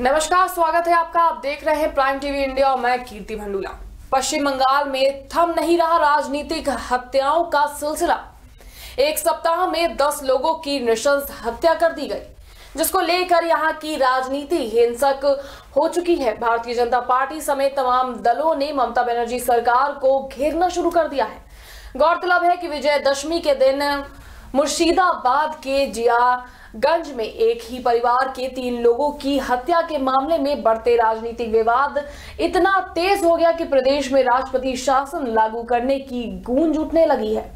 नमस्कार, स्वागत है आपका। आप देख रहे हैं प्राइम टीवी इंडिया और मैं कीर्ति भंडूला। पश्चिम बंगाल में थम नहीं रहा राजनीतिक हत्याओं का सिलसिला। एक सप्ताह में दस लोगों की नृशंस हत्या कर दी गई, जिसको लेकर यहाँ की राजनीति हिंसक हो चुकी है। भारतीय जनता पार्टी समेत तमाम दलों ने ममता बनर्जी सरकार को घेरना शुरू कर दिया है। गौरतलब है कि विजयदशमी के दिन मुर्शिदाबाद के जिया गंज में एक ही परिवार के तीन लोगों की हत्या के मामले में बढ़ते राजनीतिक विवाद। इतना तेज हो गया कि प्रदेश में राष्ट्रपति शासन लागू करने की गूंज उठने लगी है।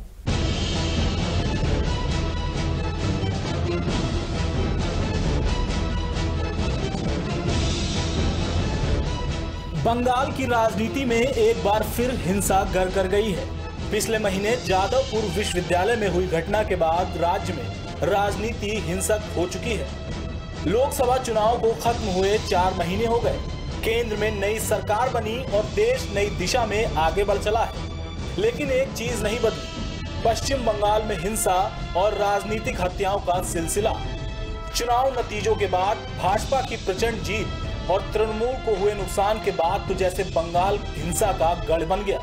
बंगाल की राजनीति में एक बार फिर हिंसा गर कर गई है। पिछले महीने जादवपुर विश्वविद्यालय में हुई घटना के बाद राज्य में राजनीति हिंसक हो चुकी है। लोकसभा चुनाव को खत्म हुए चार महीने हो गए। केंद्र में नई सरकार बनी और देश नई दिशा में आगे बढ़ चला है। लेकिन एक चीज़ नहीं बदली, पश्चिम बंगाल में हिंसा और राजनीतिक हत्याओं का सिलसिला। चुनाव नतीजों के बाद भाजपा की प्रचंड जीत और तृणमूल को हुए नुकसान के बाद तो जैसे बंगाल हिंसा का गढ़ बन गया।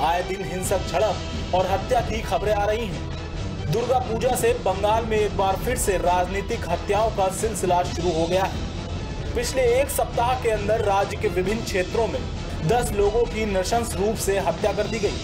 आए दिन हिंसक झड़प और हत्या की खबरें आ रही हैं। दुर्गा पूजा से बंगाल में एक बार फिर से राजनीतिक हत्याओं का सिलसिला शुरू हो गया है। पिछले एक सप्ताह के अंदर राज्य के विभिन्न क्षेत्रों में 10 लोगों की नृशंस रूप से हत्या कर दी गई।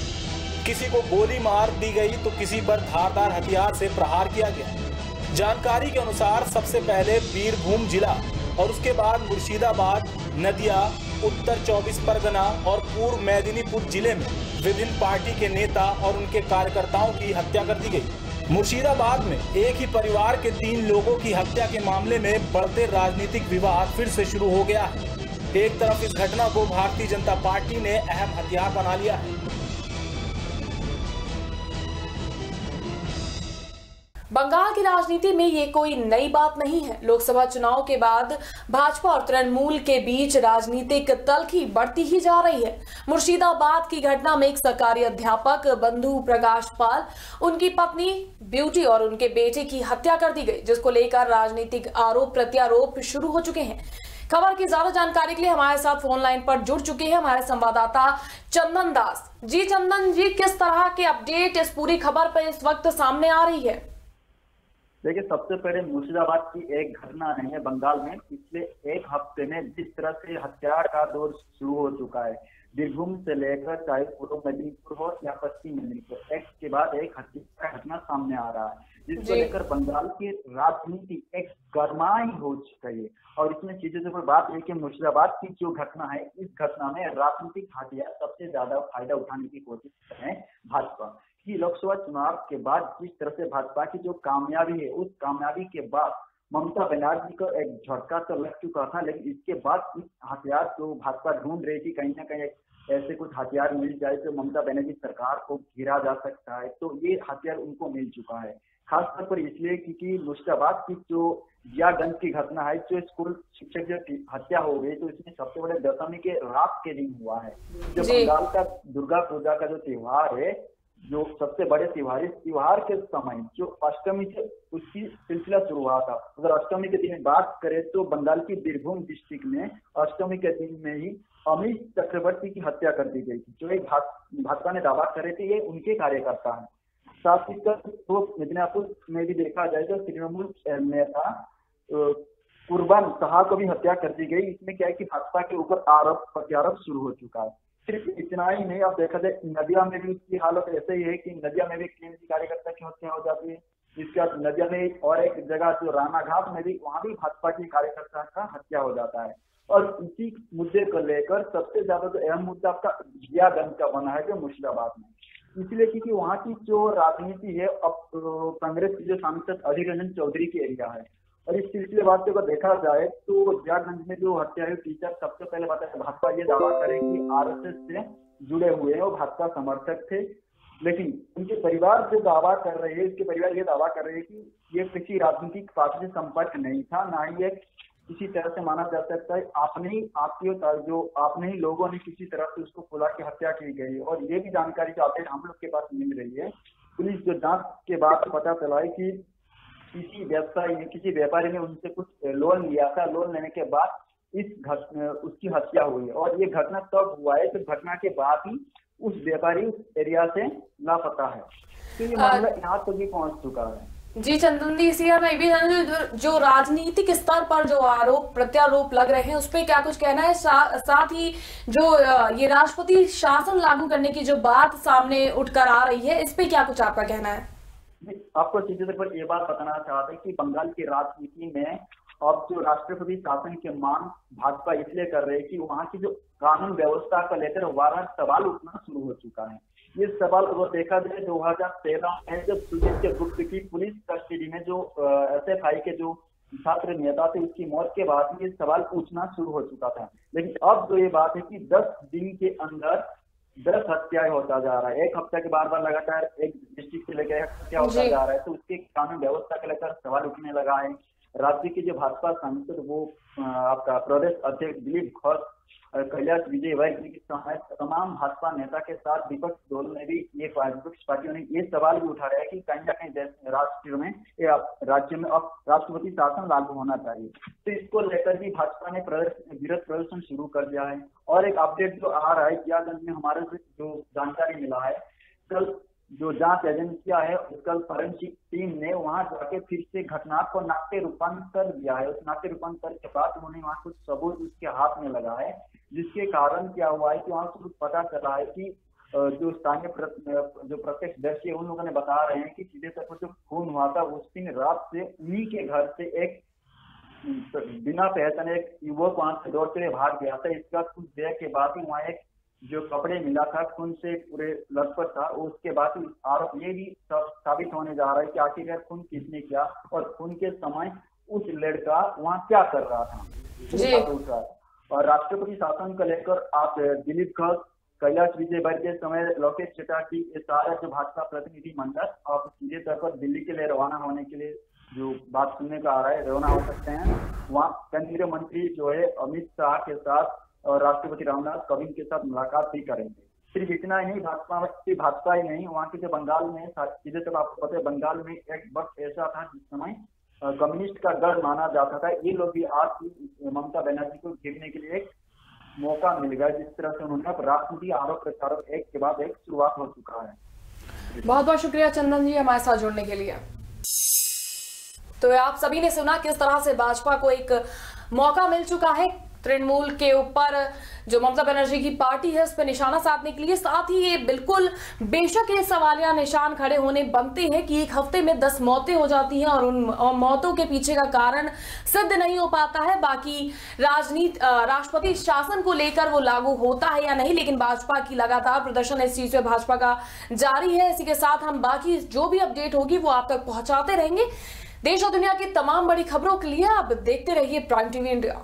किसी को गोली मार दी गई तो किसी पर धारदार हथियार से प्रहार किया गया। जानकारी के अनुसार सबसे पहले बीरभूम जिला और उसके बाद मुर्शिदाबाद, नदिया उत्तर 24 परगना और पूर्व मेदिनीपुर ज़िले में विभिन्न पार्टी के नेता और उनके कार्यकर्ताओं की हत्या कर दी गई। मुर्शिदाबाद में एक ही परिवार के तीन लोगों की हत्या के मामले में बढ़ते राजनीतिक विवाद फिर से शुरू हो गया है। एक तरफ़ इस घटना को भारतीय जनता पार्टी ने अहम हथियार बना लिया है। बंगाल की राजनीति में ये कोई नई बात नहीं है। लोकसभा चुनाव के बाद भाजपा और तृणमूल के बीच राजनीतिक तलखी बढ़ती ही जा रही है। मुर्शिदाबाद की घटना में एक सरकारी अध्यापक, बंधु प्रकाश पाल, उनकी पत्नी, ब्यूटी और उनके बेटे की हत्या कर दी गई, जिसको लेकर राजनीतिक आरोप प्रत्यारोप शुरू हो चुके हैं। खबर की ज़्यादा जानकारी के लिए हमारे साथ फ़ोन लाइन पर जुड़ चुके हैं हमारे संवाददाता चंदन दास। जी चंदन जी, किस तरह के अपडेट इस पूरी खबर पर इस वक्त सामने आ रही है? देखिए सबसे पहले मुर्शिदाबाद की एक घटना है बंगाल में। पिछले एक हफ़्ते में जिस तरह से हत्या का दौर शुरू हो चुका है बीरभूम से लेकर चाहे पूर्व मेदिनीपुर हो या पश्चिम मेदिनीपुर एक के बाद एक हत्या का घटना सामने आ रहा है जिसको लेकर बंगाल की राजनीति एक गरमाई हो चुकी है। और इसमें चीज़ों से बात है कि मुर्शिदाबाद की जो घटना है इस घटना में राजनीतिक हथियार सबसे ज़्यादा फ़ायदा उठाने की कोशिश कर रहे हैं भाजपा। कि लोकसभा चुनाव के बाद जिस तरह से भाजपा की जो कामयाबी है उस कामयाबी के बाद ममता बनर्जी को एक झटका तो लग चुका था लेकिन इसके बाद इस हथियार जो भाजपा ढूंढ रही थी कहीं ना कहीं ऐसे कुछ हथियार मिल जाए तो ममता बनर्जी सरकार को गिरा जा सकता है। तो ये हथियार उनको मिल चुका है। खासतौर पर इसलिए क्योंकि मुर्शिदाबाद की जो जियागंज की घटना है जो स्कूल शिक्षक जो हत्या हो गई तो इसमें सबसे बड़े दशमी के रात के दिन हुआ है। जो। बंगाल का दुर्गा पूजा का जो त्योहार है जो सबसे बड़े त्योहार इस त्योहार के समय, जो अष्टमी से उसकी सिलसिला शुरू हुआ था। अगर अष्टमी के दिन बात करें तो बंगाल की बीरभूम डिस्ट्रिक्ट में अष्टमी के दिन में ही अमित चक्रवर्ती की हत्या कर दी गई थी। जो एक भाजपा ने दावा करे थे ये उनके कार्यकर्ता है। साथ ही तो मिदनापुर में भी देखा जाए तो तृणमूल नेता कुर्बान शाह को भी हत्या कर दी गई। इसमें क्या है कि भाजपा के ऊपर आरोप, प्रत्यारोप शुरू हो चुका है। सिर्फ़ इतना ही नहीं अब देखा जाए, नदिया में भी उसकी हालत ऐसे ही है कि नदिया में भी केंद्रीय कार्यकर्ता की हत्या हो जाती है। जिसके बाद नदिया में और एक जगह जो राना घाट में भी, वहाँ भी भाजपा के कार्यकर्ता का हत्या हो जाता है। और इसी मुद्दे को लेकर सबसे ज़्यादा जो अहम मुद्दा आपका जियागंज का बना है जो मुर्शिदाबाद में। इसलिए क्योंकि वहाँ की जो राजनीति है, अब कांग्रेस की जो सांसद अधीर रंजन चौधरी की एरिया है और इस सिलसिले बात को देखा जाए तो जियागंज में जो हत्या हुई, टीचर सबसे पहले बात है, भाजपा ये दावा करे कि आरएसएस से जुड़े हुए हैं और भाजपा समर्थक थे। लेकिन उनके परिवार जो दावा कर रहे हैं, इसके परिवार ये दावा कर रहे हैं कि ये किसी राजनीतिक पार्टी से संपर्क नहीं था, ना ही ये किसी तरह से माना जा सकता है, आपने ही आपकी जो आपने ही लोगों ने किसी तरह से उसको फुला के हत्या की गई और ये भी जानकारी जो अपडेट हम लोग के पास मिल रही है। पुलिस जो जाँच के बाद पता चला है कि किसी व्यवसायी ने किसी व्यापारी ने उनसे कुछ लोन लिया था। लोन लेने के बाद इस घट उसकी हत्या हुई और ये घटना तब हुआ है तो घटना के बाद ही उस व्यापारी उस एरिया से लापता है। तो ये मामला यहाँ तक भी पहुँच चुका है। जी चंदन जी इसी मैं भी जो राजनीतिक स्तर पर जो आरोप प्रत्यारोप लग रहे हैं उस पर क्या कुछ कहना है? सा, साथ ही जो ये राष्ट्रपति शासन लागू करने की जो बात सामने उठकर आ रही है इस पे क्या कुछ आपका कहना है? आपको सीधे पर ये बात बताना चाहते हैं कि बंगाल की राजनीति में अब जो राष्ट्रपति शासन के मांग भाजपा इसलिए कर रहे हैं कि वहाँ की जो कानून व्यवस्था को लेकर वारा सवाल उठना शुरू हो चुका है। ये सवाल अगर देखा जाए, दो हज़ार तेरह में जब सुजीत गुप्त की पुलिस कस्टडी में जो एस एफ़ आई के जो छात्र नेता थे, उसकी मौत के बाद ये सवाल पूछना शुरू हो चुका था। लेकिन अब जो ये बात है कि दस दिन के अंदर दस हत्याएँ होता जा रहा है। एक हफ़्ते के बार बार लगातार एक डिस्ट्रिक्ट से लेकर हत्या होता जा रहा है। तो उसके कानून व्यवस्था को लेकर सवाल उठने लगा है। राज्य के जो भाजपा सांसद, वो आपका प्रदेश अध्यक्ष दिलीप घोष कैलाश विजय वर्ग जी समेत तमाम भाजपा नेता के साथ विपक्ष दल ने भी ये विपक्ष पार्टियों ने ये सवाल भी उठा रहा है कि कहीं ना कहीं राष्ट्र में राज्य में अब राष्ट्रपति शासन लागू होना चाहिए। तो इसको लेकर भी भाजपा ने विरोध प्रदर्शन शुरू कर दिया है। और एक अपडेट जो आ रहा है, कियागंज में हमारे जो जानकारी मिला है, कल जो जाँच एजेंसिया है, कल फॉरेंसिक टीम ने वहाँ जाके फिर से घटना को नाट्य रूपांतर दिया है। उस नाट्य रूपांतर के बाद उन्होंने वहाँ कुछ सबूत उसके हाथ में लगा है, जिसके कारण क्या हुआ है कि वहाँ कुछ पता चला है कि जो स्थानीय जो प्रत्यक्ष दर्शी है, उन लोगों ने बता रहे हैं कि सीधे पर जो खून हुआ था, उस दिन रात से उन्हीं के घर से एक, बिना पहचाने एक युवक वहाँ से दौड़ते हुए भाग गया था। इसका कुछ देर के बाद ही वहाँ एक जो कपड़े मिला था खून से पूरे लथपथ था उसके बाद आरोप ये भी साबित होने जा रहा है कि आखिरकार खून किसने किया और खून के समय उस लड़का वहाँ क्या कर रहा था। और राष्ट्रपति शासन को लेकर आप दिलीप घोष कैलाश विजय वर्ग के समय लोकेश चटार्जी ये सारा जो भाजपा प्रतिनिधि मंडल आप सीधे तौर पर दिल्ली के लिए रवाना होने के लिए जो बात सुनने का आ रहा है रवाना हो सकते हैं। वहाँ केंद्रीय मंत्री जो है अमित शाह के साथ राष्ट्रपति रामनाथ कोविंद के साथ मुलाकात भी करेंगे। सिर्फ़ इतना ही नहीं भाजपा भाजपा ही नहीं, वहाँ के जो बंगाल में सीधे तक आपको पता है, बंगाल में एक वक्त ऐसा था जिस समय कम्युनिस्ट का गढ़ माना जाता था। ये लोग भी आज ममता बनर्जी को घेरने के लिए एक मौका मिल गया, जिस तरह से उन्होंने राजनीति आरोप प्रत्यारोप एक के बाद एक शुरुआत हो चुका है। बहुत बहुत शुक्रिया चंदन जी हमारे साथ जुड़ने के लिए। तो आप सभी ने सुना किस तरह से भाजपा को एक मौका मिल चुका है। तृणमूल के ऊपर जो ममता बनर्जी की पार्टी है, उस पर निशाना साधने के लिए, साथ ही ये बिल्कुल बेशक ये सवालिया निशान खड़े होने बनते हैं कि एक हफ़्ते में दस मौतें हो जाती हैं और उन मौतों के पीछे का कारण सिद्ध नहीं हो पाता है। बाकी राजनीति राष्ट्रपति शासन को लेकर वो लागू होता है या नहीं, लेकिन भाजपा की लगातार प्रदर्शन इस चीज़ पे भाजपा का जारी है। इसी के साथ हम बाकी जो भी अपडेट होगी वो आप तक पहुंचाते रहेंगे। देश और दुनिया की तमाम बड़ी खबरों के लिए आप देखते रहिए प्राइम टीवी इंडिया